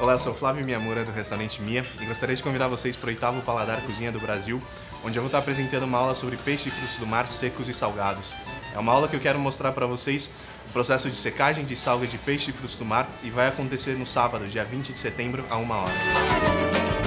Olá, eu sou Flávio Miyamura do restaurante Mia e gostaria de convidar vocês para o oitavo Paladar Cozinha do Brasil, onde eu vou estar apresentando uma aula sobre peixe e frutos do mar secos e salgados. É uma aula que eu quero mostrar para vocês o processo de secagem de salga de peixe e frutos do mar e vai acontecer no sábado, dia 20 de setembro, a uma hora.